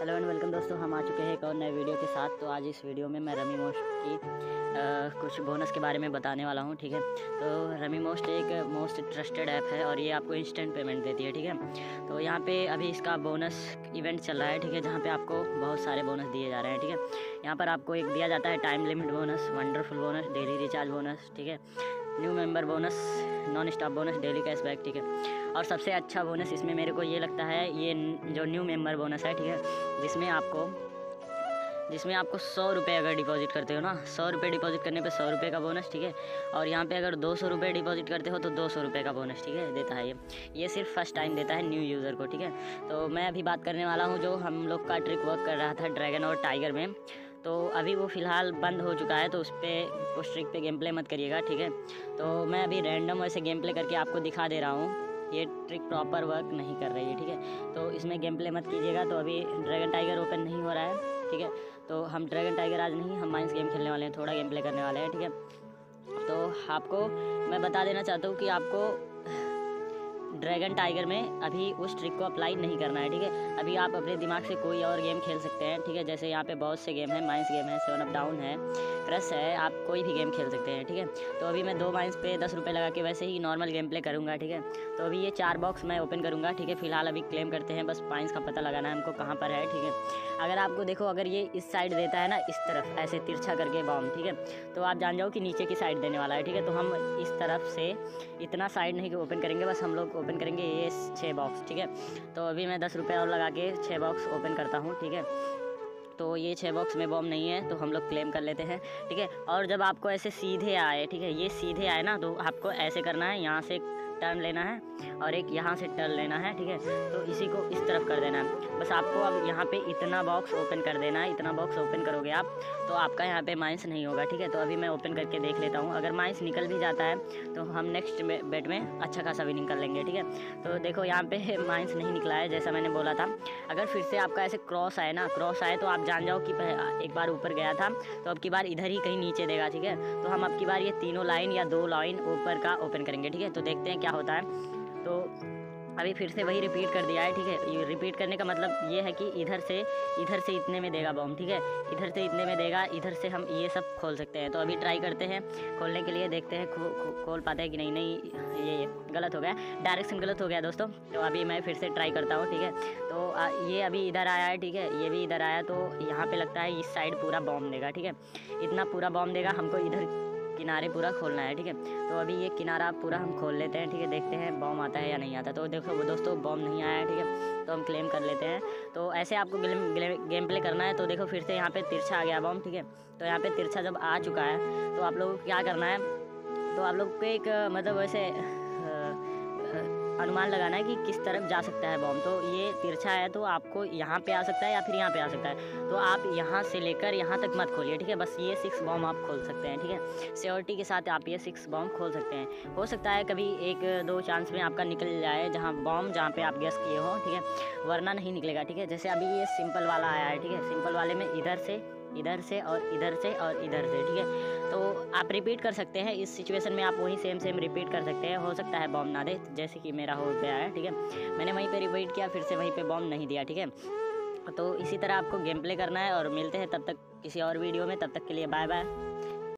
Hello and welcome दोस्तों हम आ चुके हैं एक और नए वीडियो के साथ। तो आज इस वीडियो में मैं रमी मोस्ट की आ, कुछ बोनस के बारे में बताने वाला हूँ ठीक है? तो रमी मोस्ट एक मोस्ट ट्रस्टेड ऐप है और ये आपको इंस्टेंट पेमेंट देती है ठीक है? तो यहाँ पे अभी इसका बोनस इवेंट चल रहा है ठीक है? जहाँ पे आपको बहुत सारे बोनस दिए जा रहे हैं ठीक है? यहाँ पर आपको एक दिया जाता है time limit bonus wonderful bonus daily recharge bonus ठीक है? New member bonus non stop bonus daily cashback ठीक है? और सबसे अच्छा बोनस इसमें मेरे को ये लगता है, ये जो न्यू मेंबर बोनस है, ठीक है? जिसमें आपको जिसमें आपको सौ रुपये अगर डिपॉजिट करते हो ना, सौ रुपये डिपॉजिट करने पे सौ रुपये का बोनस ठीक है? और यहाँ पे अगर दो सौ रुपये डिपॉजिट करते हो तो दो सौ रुपये का बोनस ठीक है? देता है ये। ये सिर्फ़ फ़र्स्ट टाइम देता है न्यू यूज़र को, ठीक है? तो मैं अभी बात करने वाला हूँ, जो हम लोग का ट्रिक वर्क कर रहा था ड्रैगन और टाइगर में। तो अभी वो फ़िलहाल बंद हो चुका है तो उस पर उस ट्रिक पे गेम प्ले मत करिएगा, ठीक है? तो मैं अभी रैंडम वैसे गेम प्ले करके आपको दिखा दे रहा हूँ। ये ट्रिक प्रॉपर वर्क नहीं कर रही है, ठीक है? तो इसमें गेम प्ले मत कीजिएगा तो अभी ड्रैगन टाइगर ओपन नहीं हो रहा है, ठीक है? तो हम ड्रैगन टाइगर आज नहीं, हम माइंस गेम खेलने वाले हैं, थोड़ा गेम प्ले करने वाले हैं, ठीक है? तो आपको, मैं बता देना चाहता हूँ कि आपको ड्रैगन टाइगर में अभी उस ट्रिक को अप्लाई नहीं करना है, ठीक है? अभी आप अपने दिमाग से कोई और गेम खेल सकते हैं, ठीक है? जैसे यहाँ पे बहुत से गेम हैं, माइंस गेम है, सेवन अप डाउन है। क्रस है, आप कोई भी गेम खेल सकते हैं, ठीक है? तो अभी मैं दो माइंस पे दस रुपये लगा के वैसे ही नॉर्मल गेम प्ले करूँगा, ठीक है? तो अभी ये चार बॉक्स मैं ओपन करूँगा, ठीक है? फ़िलहाल अभी क्लेम करते हैं, बस पाइंस का पता लगाना है हमको कहाँ पर है, ठीक है? अगर आपको देखो, अगर ये इस साइड देता है ना, इस तरफ़, ऐसे तिरछा करके बॉम्ब ठीक है? तो आप जान जाओ कि नीचे की साइड देने वाला है, ठीक है? तो हम इस तरफ़ से इतना साइड नहीं ओपन करेंगे, बस हम लोग ओपन करेंगे ये छः बॉक्स ठीक है? तो अभी मैं दस रुपये और लगा के छः बॉक्स ओपन करता हूँ, ठीक है? तो ये छः बॉक्स में बॉम्ब नहीं है तो हम लोग क्लेम कर लेते हैं, ठीक है? और जब आपको ऐसे सीधे आए, ठीक है? ये सीधे आए ना तो आपको ऐसे करना है, यहाँ से टर्न लेना है और एक यहाँ से टर्न लेना है, ठीक है? तो इसी को इस तरफ़ कर देना है। बस आपको अब यहाँ पे इतना बॉक्स ओपन कर देना है, इतना बॉक्स ओपन करोगे आप तो आपका यहाँ पे माइंस नहीं होगा, ठीक है? तो अभी मैं ओपन करके देख लेता हूँ। अगर माइंस निकल भी जाता है तो हम नेक्स्ट बेट में अच्छा खासा विनिंग कर लेंगे, ठीक है? तो देखो यहाँ पे माइंस नहीं निकला है, जैसा मैंने बोला था। अगर फिर से आपका ऐसे क्रॉस आए ना क्रॉस आए तो आप जान जाओ कि एक बार ऊपर गया था तो अब की बार इधर ही कहीं नीचे देगा, ठीक है? तो हम अब बार ये तीनों लाइन या दो लाइन ऊपर का ओपन करेंगे, ठीक है? तो देखते हैं क्या होता है। तो अभी फिर से वही रिपीट कर दिया है ठीक है? ये रिपीट करने का मतलब ये है कि इधर से इधर से इतने में देगा बॉम्ब ठीक है? इधर से इतने में देगा इधर से हम ये सब खोल सकते हैं। तो अभी ट्राई करते हैं खोलने के लिए देखते हैं खो, खो, खोल पाते हैं कि नहीं नहीं ये गलत हो गया। डायरेक्शन गलत हो गया दोस्तों तो अभी मैं फिर से ट्राई करता हूँ ठीक है? तो ये अभी इधर आया है ठीक है? ये भी इधर आया तो यहाँ पर लगता है इस साइड पूरा बॉम्ब देगा ठीक है? इतना पूरा बॉम्ब देगा हमको इधर किनारे पूरा खोलना है, ठीक है? तो अभी ये किनारा पूरा हम खोल लेते हैं, ठीक है? देखते हैं बॉम आता है या नहीं आता। तो देखो, वो दोस्तों बॉम नहीं आया, ठीक है? तो हम क्लेम कर लेते हैं। तो ऐसे आपको गेम प्ले करना है तो देखो फिर से यहाँ पर तिरछा आ गया बॉम ठीक है? तो यहाँ पर तिरछा जब आ चुका है तो आप लोग को क्या करना है? तो आप लोग को एक मतलब वैसे अनुमान लगाना है कि किस तरफ़ जा सकता है बॉम्ब तो ये तिरछा है तो आपको यहाँ पे आ सकता है या फिर यहाँ पे आ सकता है। तो आप यहाँ से लेकर यहाँ तक मत खोलिए, ठीक है? बस ये सिक्स बॉम्ब आप खोल सकते हैं, ठीक है? सियोरिटी के साथ आप ये सिक्स बॉम्ब खोल सकते हैं। हो सकता है कभी एक, दो चांस में आपका निकल जाए जहाँ बॉम्ब जहाँ पे आप गेस किए हो, ठीक है? वरना नहीं निकलेगा, ठीक है? जैसे अभी ये सिंपल वाला आया है, ठीक है? सिंपल वाले में इधर से इधर से और इधर से और इधर से, ठीक है? तो आप रिपीट कर सकते हैं। इस सिचुएशन में आप वही सेम सेम रिपीट कर सकते हैं। हो सकता है बॉम्ब ना दे, जैसे कि मेरा हो गया है, ठीक है? मैंने वहीं पर रिपीट किया, फिर से वहीं पर बॉम्ब नहीं दिया, ठीक है? तो इसी तरह आपको गेम प्ले करना है और मिलते हैं तब तक किसी और वीडियो में। तब तक के लिए बाय बाय